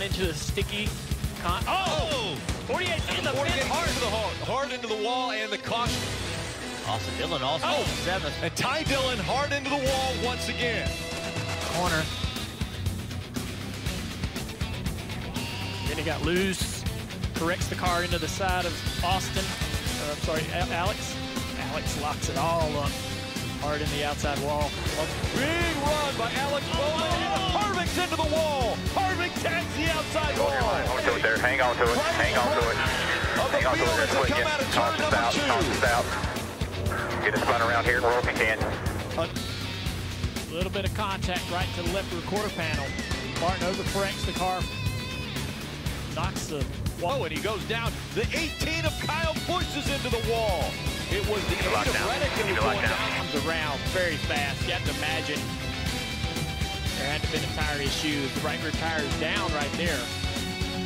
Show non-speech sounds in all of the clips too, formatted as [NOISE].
down into the sticky. Con oh! 48 in the 48 pit. hard into the hard, hard into the wall and the caution. Austin Dillon also Oh. seventh. And Ty Dillon hard into the wall once again. corner. Then he got loose, corrects the car into the side of Austin. Or, I'm sorry, A- Alex. Alex locks it all up. Hard in the outside wall. A Big run by Alex Bowman. and Harvick's into the wall. Harvick tags the outside wall. Hold on to it there. Hang on to it. Hang on to it. Hang on to it. quick. Get out turn out. Get it spun around here if you can. A little bit of contact right to the left rear quarter panel. Martin overcorrects the car. Knocks the Whoa, and he goes down. The 18 of Kyle Busch is into the wall. It was the 8 of was going down. comes around very fast. You have to imagine there had to have been a tire issue. The right rear tire is down right there.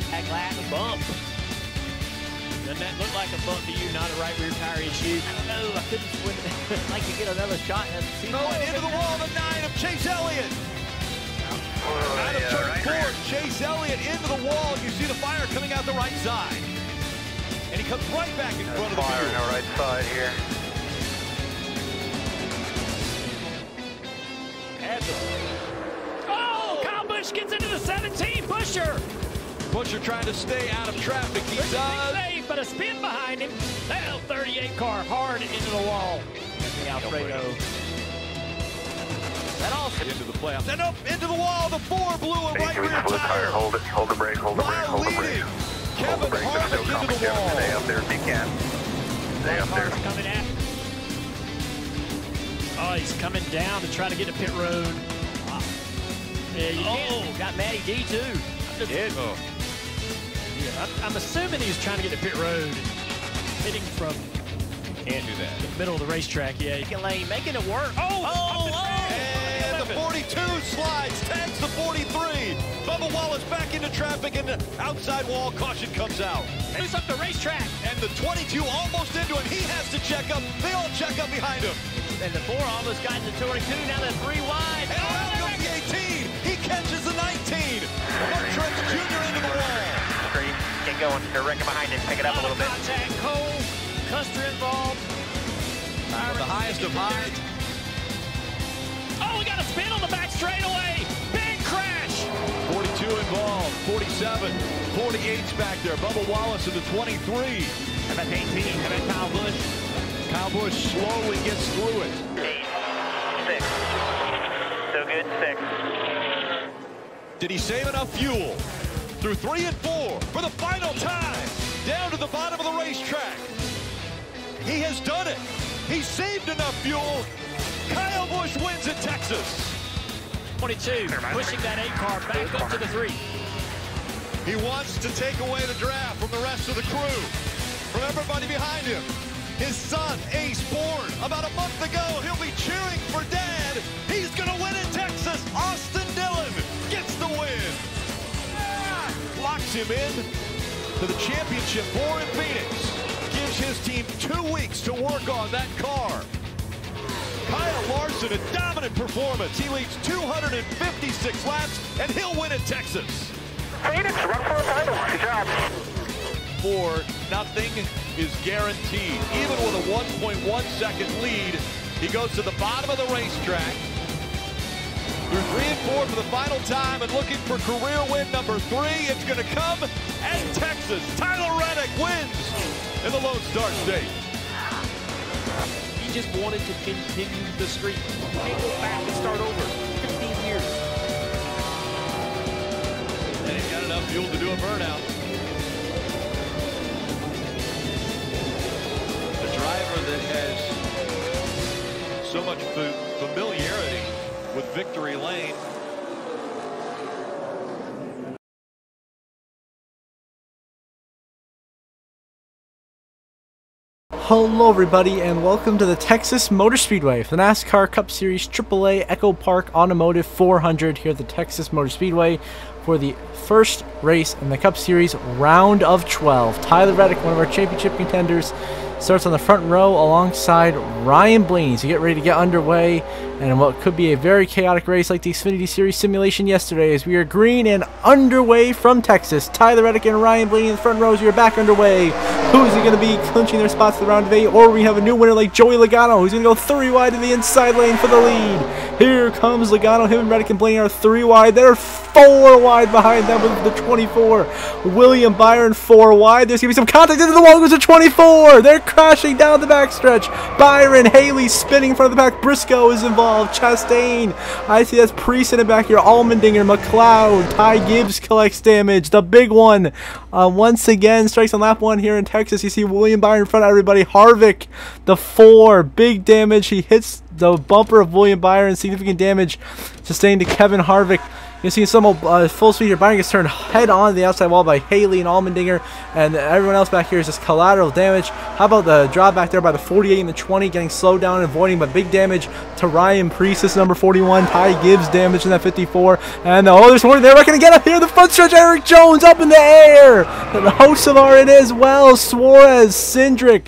Back lap, a bump. Doesn't that look like a bump to you, not a right rear tire issue? I don't know. I couldn't win. like to get another shot and see Going into the wall, the 9 of Chase Elliott. Out of Yeah, turn right four, here. Chase Elliott into the wall. You see the fire coming out the right side. And he comes right back in front of the Fire on the right side here. Oh, Kyle Busch gets into the 17 pusher. Buescher trying to stay out of traffic. He Pretty does. safe, but a spin behind him. That L38 car hard into the wall. the Alfredo. That also Into the playoffs. And up into the wall. The four blew a right rear tire. tire. Hold it. Hold the brake. Hold the brake. Hold the brake. leading, Hold the brake. They're still Harvick coming, into the Kevin. Stay up there if you can. Stay up there. Coming at. Oh, he's coming down to try to get to pit road. Yeah, you oh got Matty D too. It, oh. Yeah, I'm, I'm assuming he was trying to get to pit road. Hitting from Can't do that. the middle of the racetrack. Yeah. Second lane, making it work. Oh, oh, oh. And the 42 slides, tags the 43. Bubba Wallace back into traffic and the outside wall caution comes out. Moves up the racetrack. And the 22 almost into him. He has to check up. They all check up behind him. And the four almost got to 22. Now they're three wide. Oh, going. They're wrecking behind it. Pick it up a little bit. Contact. Cole. Custer involved. The highest of highs. Oh, we got a spin on the back straightaway. Big crash. 42 involved. 47. 48's back there. Bubba Wallace in the 23. How about 18? How about Kyle Busch? Kyle Busch slowly gets through it. Eight. Six. Still good. Six. Did he save enough fuel? Through three and four He has done it. He saved enough fuel. Kyle Busch wins at Texas. 22. Pushing that eight car back up to the three. He wants to take away the draft from the rest of the crew, from everybody behind him. His son, Ace Bourne, about a month ago, he'll be cheering for dad. He's going to win in Texas. Austin Dillon gets the win. Locks him in to the championship four in Phoenix. Gives his team two weeks to work on that car. Kyle Larson, a dominant performance. He leads 256 laps, and he'll win at Texas. Phoenix, run for a title. Good job. for nothing is guaranteed. Even with a 1.1 second lead, he goes to the bottom of the racetrack. Through three and four for the final time and looking for career win number three. It's going to come at Texas. Tyler Reddick wins in the Lone Star State. He just wanted to continue the streak. Can't go back and start over. 15 years. And he's got enough fuel to do a burnout. The driver that has so much familiarity with victory lane. Hello, everybody, and welcome to the Texas Motor Speedway for the NASCAR Cup Series AAA Echo Park Automotive 400 here at the Texas Motor Speedway for the first race in the Cup Series round of 12. Tyler Reddick, one of our championship contenders, starts on the front row alongside Ryan Blaney. So get ready to get underway and what could be a very chaotic race like the Xfinity Series simulation yesterday as we are green and underway from Texas. Tyler Reddick and Ryan Blaney in the front rows. We are back underway. Who is it going to be clinching their spots to the round of eight? Or we have a new winner like Joey Logano who's going to go three wide in the inside lane for the lead. Here comes Logano. Him and Reddick and Blaney are three wide. They're four wide behind them with the 24. William Byron four wide. There's going to be some contact into the wall. Goes to 24. They're crashing down the backstretch. Byron, Haley spinning in front of the pack. Briscoe is involved involved. Chastain. I see that's Preece in the back here. Allmendinger, McLeod. Ty Gibbs collects damage. The big one. Uh, once again, strikes on lap one here in Texas. You see William Byron in front of everybody. Harvick, the four. Big damage. He hits the bumper of William Byron. Significant damage sustained to Kevin Harvick. You see some uh, full speed here. Byron gets turned head on the outside wall by Haley and Allmendinger, and everyone else back here is just collateral damage. How about the drop back there by the 48 and the 20, getting slowed down and avoiding, but big damage to Ryan Preece, number 41. Ty Gibbs damage in that 54, and oh, there's one there. We're gonna get up here. The front stretch. Erik Jones up in the air. The Hocevar as well. Suarez, Cindric.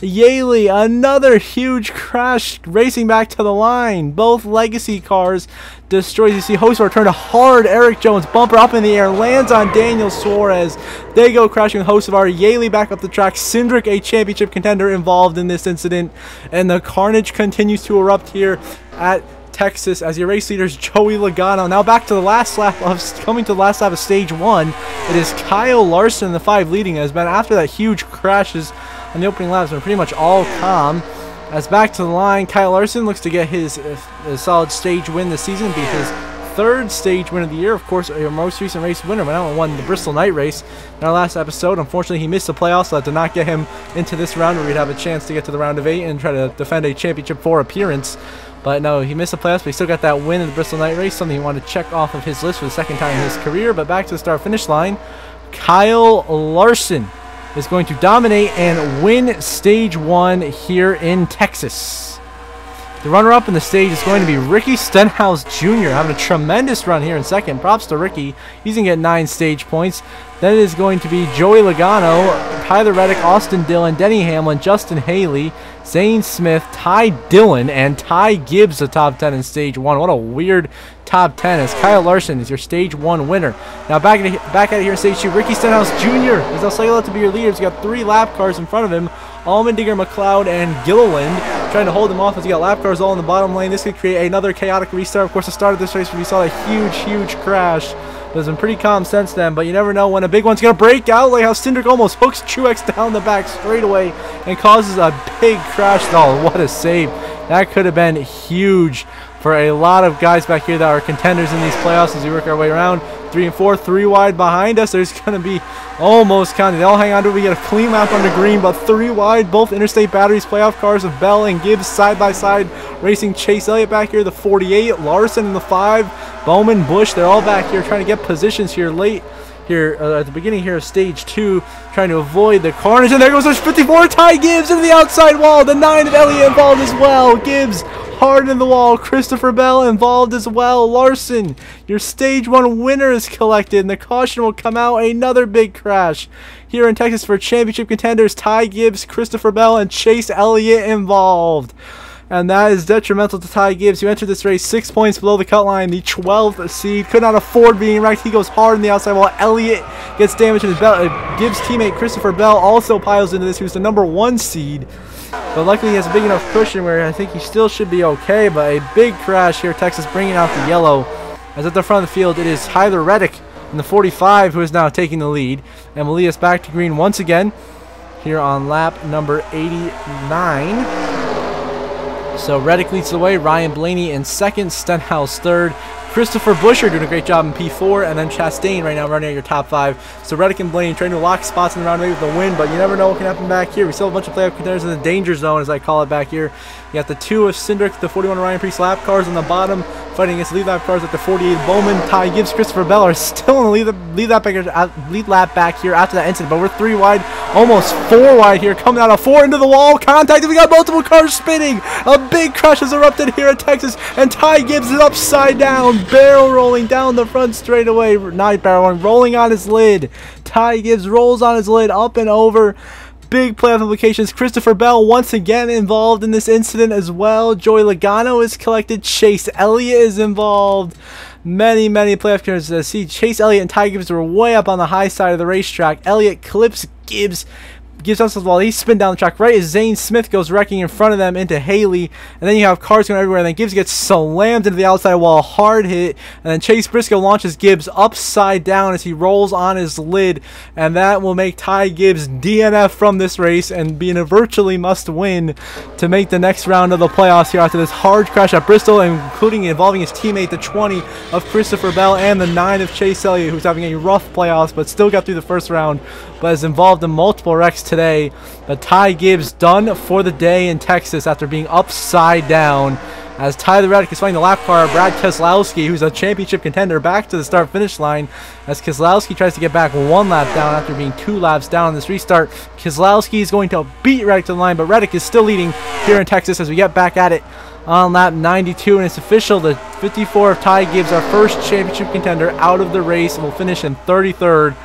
Haley, another huge crash racing back to the line. Both legacy cars destroys. You see Hocevar turn a hard Erik Jones bumper up in the air, lands on Daniel Suarez. They go crashing with Hocevar. Haley back up the track. Cindric, a championship contender, involved in this incident. And the carnage continues to erupt here at Texas as your race leaders Joey Logano. Now back to the last lap of coming to the last lap of stage one. It is Kyle Larson, the five leading, has been after that huge crashes on the opening laps, been pretty much all calm. As back to the line, Kyle Larson looks to get his, uh, solid stage win this season, be his third stage win of the year. Of course, your most recent race winner went out and won the Bristol Night Race in our last episode. Unfortunately, he missed the playoffs, so that did not get him into this round where we'd have a chance to get to the round of eight and try to defend a championship four appearance. But no, he missed the playoffs, but he still got that win in the Bristol Night Race, something he wanted to check off of his list for the second time in his career. But back to the start finish line, Kyle Larson is going to dominate and win stage one here in Texas. The runner-up in the stage is going to be Ricky Stenhouse Jr. having a tremendous run here in second. Props to Ricky. He's going to get nine stage points. Then it is going to be Joey Logano, Tyler Reddick, Austin Dillon, Denny Hamlin, Justin Haley, Zane Smith, Ty Dillon, and Ty Gibbs, the top 10 in stage one. What a weird top 10 as Kyle Larson is your stage one winner. Now back back at it here in stage two, Ricky Stenhouse Jr. is now cycled out to be your leader. He's got three lap cars in front of him. Allmendinger, McLeod, and Gilliland trying to hold him off as he got lap cars all in the bottom lane. This could create another chaotic restart. Of course, the start of this race, we saw a huge, huge crash it's been pretty calm since then. But you never know when a big one's going to break out, like how Cindric almost hooks Truex down the back straightaway and causes a big crash. Oh, what a save. That could have been huge for a lot of guys back here that are contenders in these playoffs as we work our way around. Three and four, three wide behind us. There's going to be almost counting. They all hang on to it. We get a clean lap under green, but three wide. Both Interstate Batteries playoff cars of Bell and Gibbs side by side racing Chase Elliott back here, the 48, Larson in the 5, Bowman, Busch. They're all back here trying to get positions here late here uh, at the beginning here of stage two, trying to avoid the carnage. And there goes there's 54. Ty Gibbs into the outside wall. The nine of Elliott involved as well. Gibbs hard in the wall. Christopher Bell involved as well. Larson, your stage one winner is collected, and the caution will come out. Another big crash here in Texas for championship contenders. Ty Gibbs, Christopher Bell, and Chase Elliott involved and that is detrimental to Ty Gibbs, who entered this race six points below the cut line, the 12th seed. Could not afford being wrecked. He goes hard on the outside while Elliott gets damaged, in his Bell, uh, Gibbs teammate Christopher Bell also piles into this, who's the number one seed. But luckily he has a big enough cushion where I think he still should be okay, but a big crash here, Texas bringing out the yellow. As at the front of the field, it is Tyler Reddick in the 45 who is now taking the lead. And will lead us back to green once again here on lap number 89. So Reddick leads the way, Ryan Blaney in second, Stenhouse third, Christopher Buescher doing a great job in P4, and then Chastain right now running at your top five. So Reddick and Blaney trying to lock spots in the round with the win, but you never know what can happen back here. We still have a bunch of playoff contenders in the danger zone, as I call it back here. You got the two of Cindric, the 41 Ryan Preece lap cars on the bottom, fighting against lead lap cars at the 48 Bowman. Ty Gibbs, Christopher Bell are still in the lead, lead, lap back, lead lap back here after that incident, but we're three wide, almost four wide here, coming out of four into the wall, contact, we got multiple cars spinning. A big crash has erupted here at Texas, and Ty Gibbs is upside down, barrel rolling down the front straightaway, not barrel rolling, rolling on his lid. Ty Gibbs rolls on his lid, up and over. Big playoff implications. Christopher Bell once again involved in this incident as well. Joey Logano is collected. Chase Elliott is involved. Many, many playoff characters. See, Chase Elliott and Ty Gibbs were way up on the high side of the racetrack. Elliott clips Gibbs gives us ball. He spin down the track right as Zane Smith goes wrecking in front of them into Haley. And then you have cars going everywhere. And then Gibbs gets slammed into the outside wall. Hard hit. And then Chase Briscoe launches Gibbs upside down as he rolls on his lid. And that will make Ty Gibbs DNF from this race and be in a virtually must win to make the next round of the playoffs here after this hard crash at Bristol, including involving his teammate, the 20 of Christopher Bell, and the 9 of Chase Elliott, who's having a rough playoffs but still got through the first round, but is involved in multiple wrecks today. But Ty Gibbs done for the day in Texas after being upside down. As Ty the Reddick is fighting the lap car, Brad Keselowski, who's a championship contender, back to the start finish line. As Keselowski tries to get back one lap down after being two laps down in this restart. Keselowski is going to beat Reddick to the line, but Reddick is still leading here in Texas as we get back at it on lap 92. And it's official the 54 of Ty Gibbs, our first championship contender, out of the race and will finish in 33rd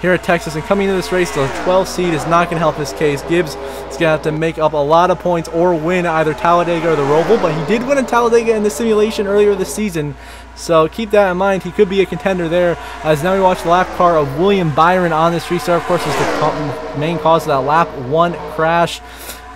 here at Texas. And coming into this race, the 12 seed is not going to help his case. Gibbs is going to have to make up a lot of points or win either Talladega or the Roval, but he did win in Talladega in the simulation earlier this season. So keep that in mind. He could be a contender there. As now we watch the lap car of William Byron on this restart. Of course, is the main cause of that lap one crash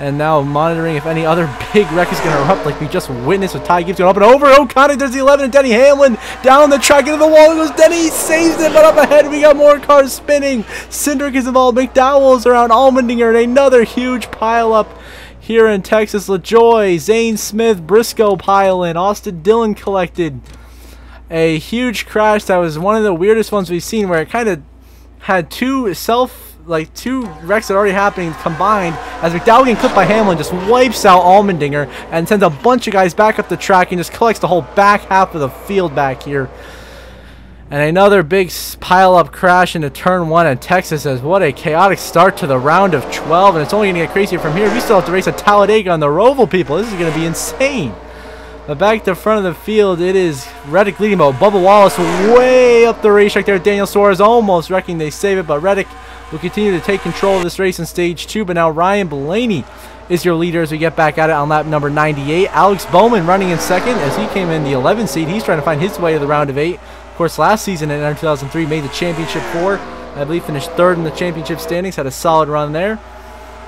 and now monitoring if any other [LAUGHS] big wreck is going to erupt like we just witnessed with Ty Gibbs going up and over. O'Connor does the 11 and Denny Hamlin down the track into the wall. Goes Denny saves it, but up ahead we got more cars spinning. Cindric is involved. McDowell's around Allmendinger and another huge pile up here in Texas. LaJoie, Zane Smith, Briscoe pile in. Austin Dillon collected. A huge crash that was one of the weirdest ones we've seen where it kind of had two self like two wrecks that are already happening combined as McDowell getting clipped by Hamlin just wipes out Allmendinger and sends a bunch of guys back up the track and just collects the whole back half of the field back here. And another big pile up crash into turn one in Texas as what a chaotic start to the round of 12 and it's only going to get crazier from here. We still have to race a Talladega on the Roval people. This is going to be insane. But back to front of the field, it is Reddick leading, but Bubba Wallace way up the racetrack there. Daniel Suarez almost wrecking. They save it, but Reddick will continue to take control of this race in stage two. But now Ryan Blaney is your leader as we get back at it on lap number 98. Alex Bowman running in second as he came in the 11th seed. He's trying to find his way to the round of eight. Of course, last season in 2003 made the championship four. I believe finished third in the championship standings. Had a solid run there.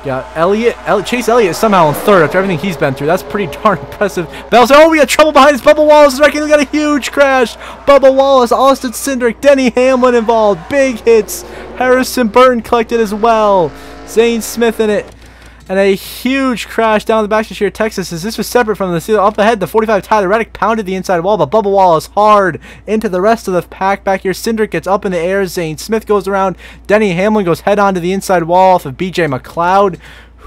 Got Elliott, Chase Elliott is somehow in third after everything he's been through. That's pretty [LAUGHS] darn impressive. Bell's, oh, we got trouble behind us. Bubba Wallace is wrecking. We got a huge crash. Bubba Wallace, Austin Cindric, Denny Hamlin involved. Big hits. Harrison Burton collected as well. Zane Smith in it. And a huge crash down the backstretch here Texas as this was separate from the seal. Up ahead the 45 Tyler Reddick pounded the inside wall. But Bubba Wallace hard into the rest of the pack. Back here Cindric gets up in the air. Zane Smith goes around. Denny Hamlin goes head on to the inside wall off of BJ McLeod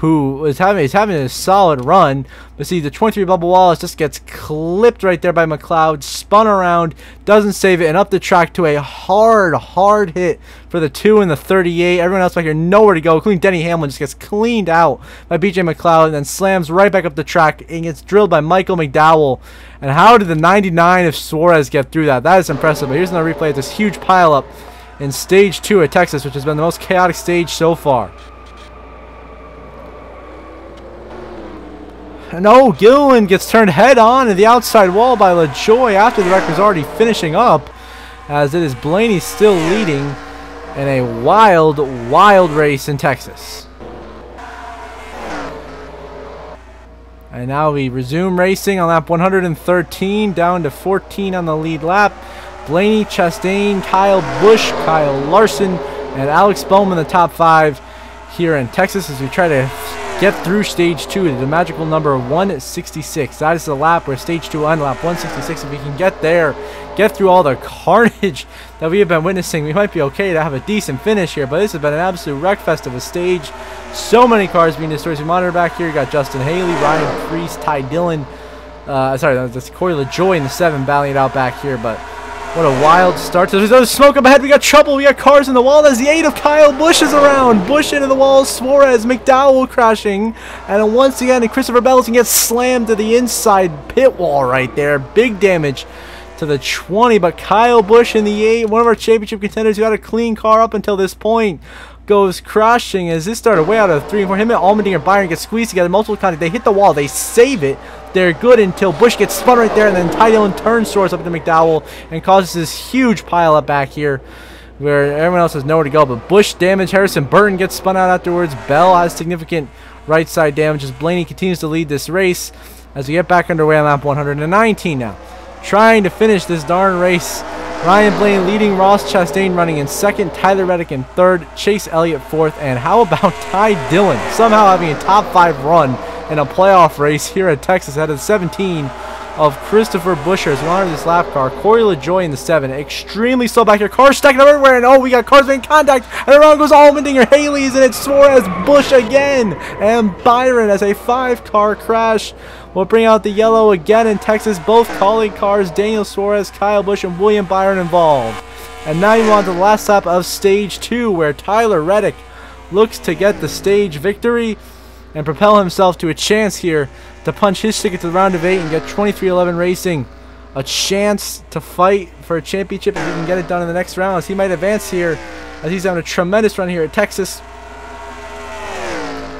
who is having is having a solid run. But see, the 23 Bubba Wallace just gets clipped right there by McLeod, spun around, doesn't save it, and up the track to a hard, hard hit for the 2 and the 38. Everyone else back here nowhere to go, including Denny Hamlin, just gets cleaned out by BJ McLeod and then slams right back up the track and gets drilled by Michael McDowell. And how did the 99 of Suarez get through that? That is impressive. But here's another replay of this huge pileup in stage 2 at Texas, which has been the most chaotic stage so far. No, oh, Gilliland gets turned head on to the outside wall by LaJoie after the wreck was already finishing up. As it is Blaney still leading in a wild, wild race in Texas. And now we resume racing on lap 113, down to 14 on the lead lap. Blaney, Chastain, Kyle Busch, Kyle Larson, and Alex Bowman, in the top five here in Texas as we try to get through stage two the magical number of 166. That is the lap where stage two on lap 166. If we can get there, get through all the [LAUGHS] carnage that we have been witnessing, we might be okay to have a decent finish here. But this has been an absolute wreckfest of a stage. So many cars being destroyed. We monitor back here. You got Justin Haley, Ryan Preece, Ty Dillon. Uh, sorry, that's Corey LaJoie in the seven battling it out back here, but what a wild start. There's no smoke up ahead. We got trouble. We got cars in the wall. There's the eight of Kyle Busch is around. Busch into the wall. Suarez, McDowell crashing. And once again, Christopher Bell's gets slammed to the inside pit wall right there. Big damage to the 20. But Kyle Busch in the 8, one of our championship contenders who had a clean car up until this point, goes crashing as this started way out of 3 and 4. Him and Allmendinger and Byron get squeezed together, multiple contact. They hit the wall, they save it. They're good until Busch gets spun right there, and then Ty Dillon turns towards up into McDowell and causes this huge pile up back here where everyone else has nowhere to go. But Busch damage, Harrison Burton gets spun out afterwards. Bell has significant right side damage as Blaney continues to lead this race as we get back underway on lap 119 now. Trying to finish this darn race. Ryan Blaney leading Ross Chastain running in second, Tyler Reddick in third, Chase Elliott fourth, and how about [LAUGHS] Ty Dillon somehow having a top five run in a playoff race here at Texas out of 17 of Christopher Buescher as we honor this lap car. Corey LaJoie in the 7. Extremely slow back here. Cars stacking everywhere. And oh, we got cars making contact. And around goes Allmendinger. Haley's And it's Suarez Busch again. And Byron as a five car crash will bring out the yellow again in Texas. Both colleague cars, Daniel Suarez, Kyle Busch, and William Byron involved. And now you want the last lap of stage two where Tyler Reddick looks to get the stage victory and propel himself to a chance here to punch his ticket to the round of eight and get 23XI Racing a chance to fight for a championship if he can get it done in the next round as he might advance here as he's having a tremendous run here at Texas.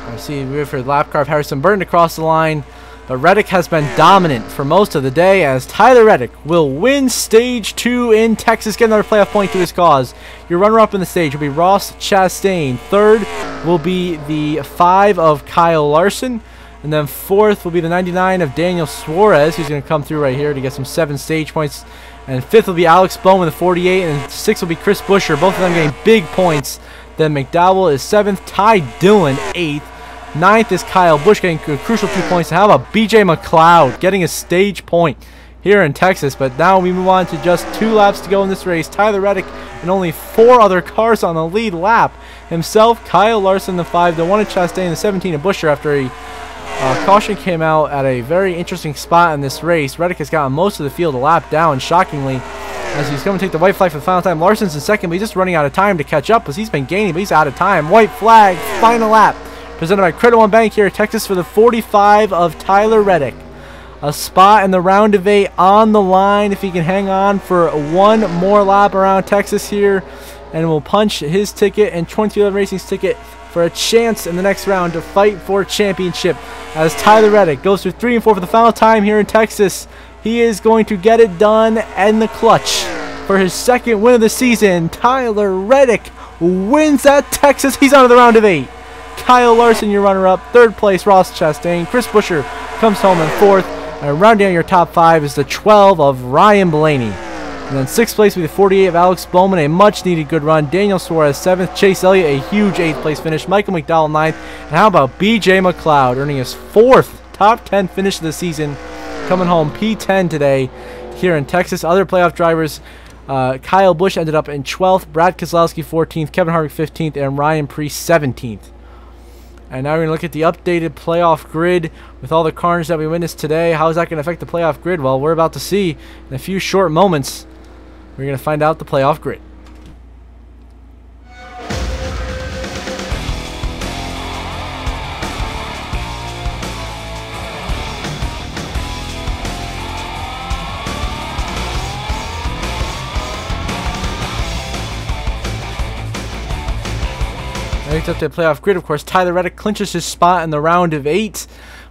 I see we for lap car of Harrison Burton across the line. But Reddick has been dominant for most of the day as Tyler Reddick will win stage two in Texas, get another playoff point to his cause. Your runner-up in the stage will be Ross Chastain. Third will be the five of Kyle Larson. And then fourth will be the 99 of Daniel Suarez, who's going to come through right here to get some seven stage points. And fifth will be Alex Bowman with 48. And sixth will be Chris Buescher, both of them getting big points. Then McDowell is seventh. Ty Dillon, eighth. Ninth is Kyle Busch getting a crucial two points. And how about BJ McLeod getting a stage point here in Texas? But now we move on to just two laps to go in this race. Tyler Reddick and only four other cars on the lead lap. Himself, Kyle Larson, the 5, the 1 at Chastain, the 17 at Buescher after a uh, caution came out at a very interesting spot in this race. Reddick has gotten most of the field a lap down, shockingly, as he's going to take the white flag for the final time. Larson's in second, but he's just running out of time to catch up because he's been gaining, but he's out of time. White flag, final lap. Presented by Credit One Bank here at Texas for the 45 of Tyler Reddick. A spot in the round of eight on the line if he can hang on for one more lap around Texas here. And will punch his ticket and 23XI Racing's ticket for a chance in the next round to fight for championship as Tyler Reddick goes through 3 and 4 for the final time here in Texas. He is going to get it done and the clutch for his second win of the season. Tyler Reddick wins at Texas. He's on the round of 8. Kyle Larson, your runner-up. Third place, Ross Chastain. Chris Buescher comes home in fourth. And rounding out your top five is the 12 of Ryan Blaney. And then sixth place with the 48 of Alex Bowman, a much needed good run. Daniel Suarez seventh. Chase Elliott, a huge eighth place finish. Michael McDowell ninth. And how about BJ McLeod earning his fourth top 10 finish of the season, coming home P10 today here in Texas. Other playoff drivers. Uh, Kyle Busch ended up in 12th, Brad Keselowski 14th, Kevin Harvick 15th, and Ryan Preece 17th. And now we're going to look at the updated playoff grid with all the carnage that we witnessed today. How is that going to affect the playoff grid? Well, we're about to see in a few short moments. We're going to find out the playoff grid. Up to the playoff grid, of course, Tyler Reddick clinches his spot in the round of eight.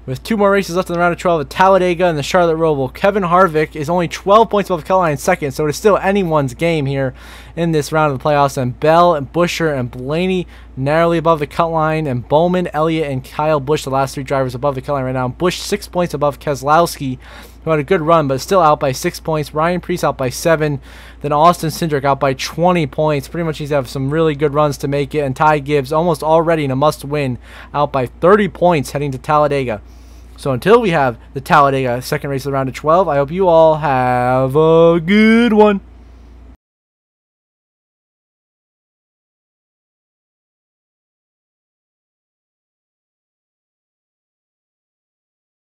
With two more races left in the round of 12 at Talladega and the Charlotte Roval, Kevin Harvick is only 12 points above Kelley in second, so it's still anyone's game here in this round of the playoffs. And Bell and Buescher and Blaney narrowly above the cut line, and Bowman, Elliott, and Kyle Busch, the last three drivers above the cut line right now. Busch six points above Keselowski, who had a good run, but still out by six points. Ryan Preece out by seven. Then Austin Cindric out by 20 points. Pretty much he's have some really good runs to make it. And Ty Gibbs almost already in a must win, out by 30 points heading to Talladega. So until we have the Talladega second race of the round of 12, I hope you all have a good one.